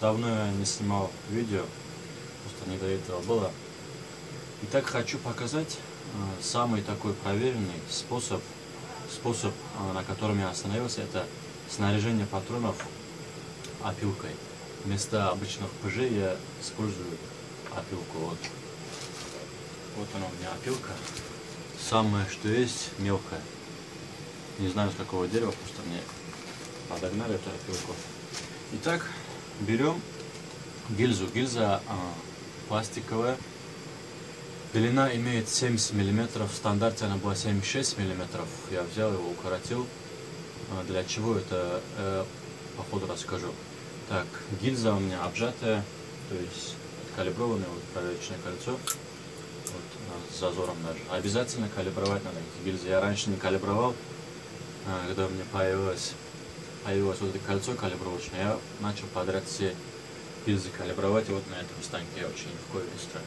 Давно я не снимал видео, просто не до этого было. Итак, хочу показать э, самый такой проверенный способ, способ, э, на котором я остановился, это снаряжение патронов опилкой. Вместо обычных ПЖ я использую опилку. Вот, вот она у меня опилка. Самое, что есть, мелкая. Не знаю, с какого дерева, просто мне подогнали эту опилку. Итак, берем гильзу. Гильза а, пластиковая. Длина имеет 70 мм. В стандарте она была 76 мм. Я взял его, укоротил. А, для чего это, э, по ходу расскажу. Так, гильза у меня обжатая, то есть калиброванное вот, проверочное кольцо. Вот, с зазором даже. Обязательно калибровать надо эти гильзы. Я раньше не калибровал, а, когда у меня появилось появилось вот это кольцо калибровочное, я начал подряд все гильзы калибровать вот на этом станке очень легко и быстро.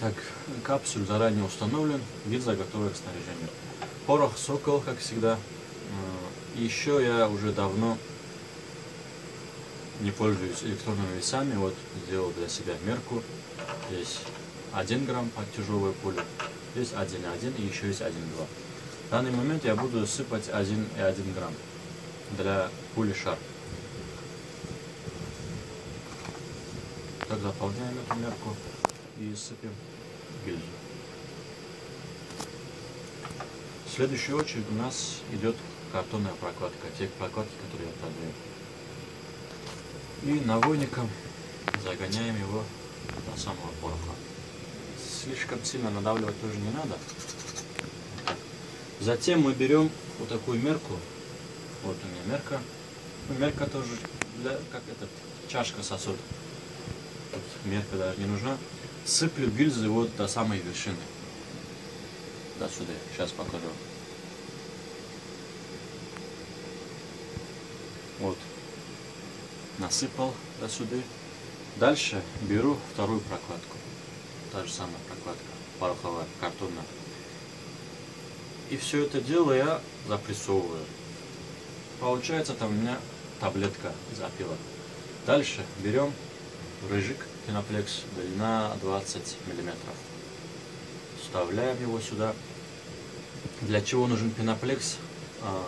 Так, капсуль заранее установлен, гильза готова к снаряжению. Порох Сокол, как всегда. И еще я уже давно не пользуюсь электронными весами. Вот сделал для себя мерку. Здесь 1 грамм под тяжелую пулю. Здесь 1,1 и еще есть 1,2. В данный момент я буду сыпать 1,1 грамм для пули шар. Так заполняем эту мерку и сыпем гильзу. В следующую очередь у нас идет картонная прокладка, те прокладки, которые я продаю. И навойником загоняем его до самого пороха. Слишком сильно надавливать тоже не надо. Затем мы берем вот такую мерку вот у меня мерка. Ну, мерка тоже для, как этот, чашка сосуд. Тут мерка даже не нужна. Сыплю гильзы вот до самой вершины. До сюда. Сейчас покажу. Вот. Насыпал до сюда. Дальше беру вторую прокладку. Та же самая прокладка. Пороховая, картонная. И все это дело я запрессовываю. Получается там у меня таблетка из опилок. Дальше берем рыжик пеноплекс, длина 20 миллиметров. Вставляем его сюда. Для чего нужен пеноплекс? А,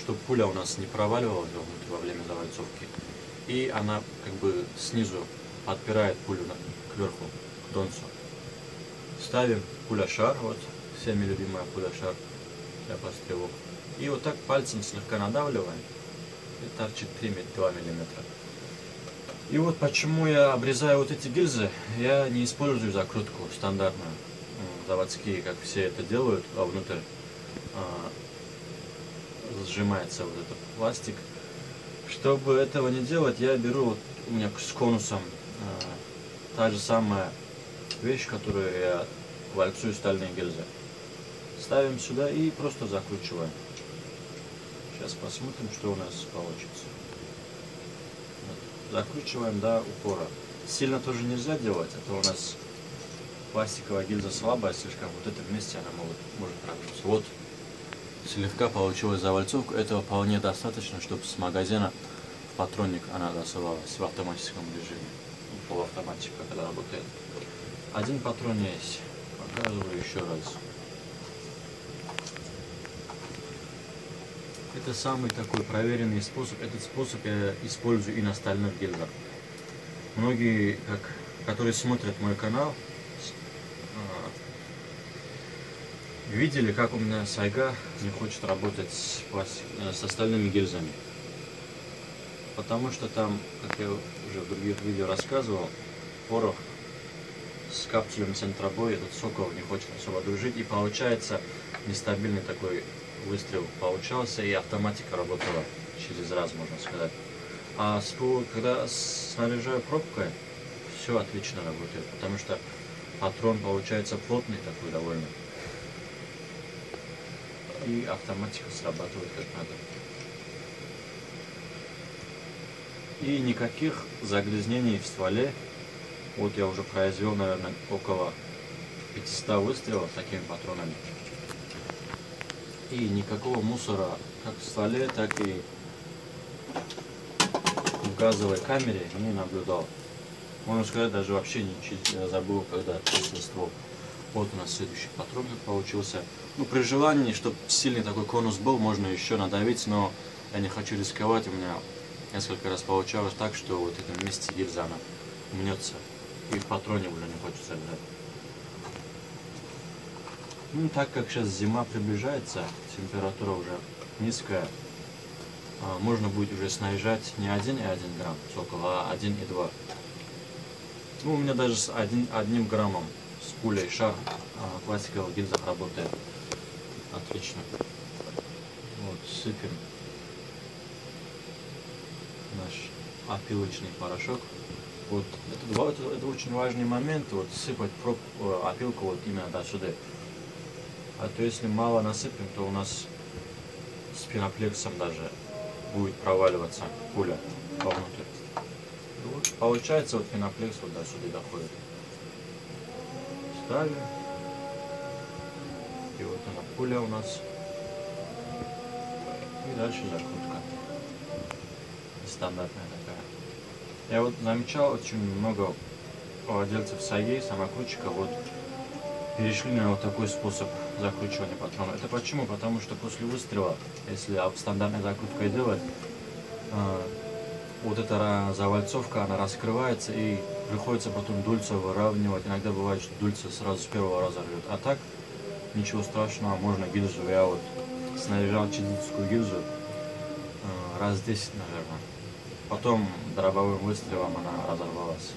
чтобы пуля у нас не проваливалась внутрь во время завальцовки. И она как бы снизу подпирает пулю кверху, к донцу. Ставим пуля шар, вот всеми любимая пуля шар для пострелов. И вот так пальцем слегка надавливаем, и торчит 3-2 мм. И вот почему я обрезаю вот эти гильзы, я не использую закрутку стандартную, заводские, как все это делают, а внутрь а, сжимается вот этот пластик. Чтобы этого не делать, я беру вот у меня с конусом а, та же самая вещь, которую я вальцую стальные гильзы. Ставим сюда и просто закручиваем. Сейчас посмотрим, что у нас получится. Закручиваем до упора. Сильно тоже нельзя делать, а то у нас пластиковая гильза слабая слишком. Вот это вместе она может, может прогнуться. Вот слегка получилась завальцовка. Этого вполне достаточно, чтобы с магазина в патронник она досылалась в автоматическом режиме. Полуавтоматика, когда работает. Один патрон есть. Показываю еще раз. Это самый такой проверенный способ. Этот способ я использую и на стальных гильзах. Многие, как, которые смотрят мой канал, а, видели, как у меня сайга не хочет работать с, э, с остальными гильзами. Потому что там, как я уже в других видео рассказывал, порох с капсулями центробой, этот сокол не хочет особо дружить, и получается нестабильный такой выстрел получался, и автоматика работала через раз, можно сказать. А с, когда снаряжаю пробкой, все отлично работает, потому что патрон получается плотный такой довольно. И автоматика срабатывает как надо. И никаких загрязнений в стволе. Вот я уже произвел, наверное, около 500 выстрелов такими патронами и никакого мусора как в столе, так и в газовой камере не наблюдал. Можно сказать, даже вообще ничего забыл, когда чистил ствол. Вот у нас следующий патрон получился. Ну, при желании, чтобы сильный такой конус был, можно еще надавить, но я не хочу рисковать. У меня несколько раз получалось так, что вот в этом месте гильза она мнется. И в патроне уже не хочется играть. Ну, так как сейчас зима приближается, температура уже низкая, а, можно будет уже снаряжать не 1,1 грамм сокола, а 1,2. Ну, у меня даже с один, одним граммом с пулей шар а, пластиковых гильзах работает отлично. Вот, сыпем наш опилочный порошок. Вот это, это, это очень важный момент, вот сыпать проб, э, опилку вот именно до сюда. А то если мало насыпем, то у нас с пеноплексом даже будет проваливаться пуля вовнутрь. Вот, получается вот пеноплекс вот до сюда доходит. Ставим. И вот она пуля у нас. И дальше закрутка. Стандартная такая. Я вот замечал очень много владельцев саей, самокрутчика, вот перешли на вот такой способ закручивания патрона. Это почему? Потому что после выстрела, если стандартной закруткой делать, а, вот эта завальцовка, она раскрывается и приходится потом дульца выравнивать. Иногда бывает, что дульца сразу с первого раза рвет. А так, ничего страшного, можно гильзу. Я вот снаряжал чединскую гильзу а, раз 10, наверное. Потом дробовым выстрелом она разорвалась.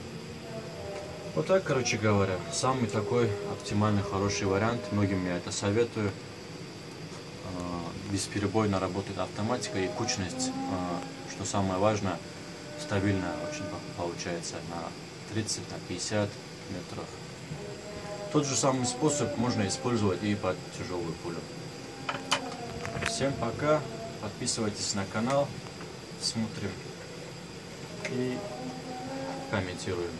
Вот так, короче говоря, самый такой оптимальный, хороший вариант. Многим я это советую. А, бесперебойно работает автоматика и кучность, а, что самое важное, стабильная очень получается на 30 на 50 метров. Тот же самый способ можно использовать и под тяжелую пулю. Всем пока, подписывайтесь на канал, смотрим и комментируем.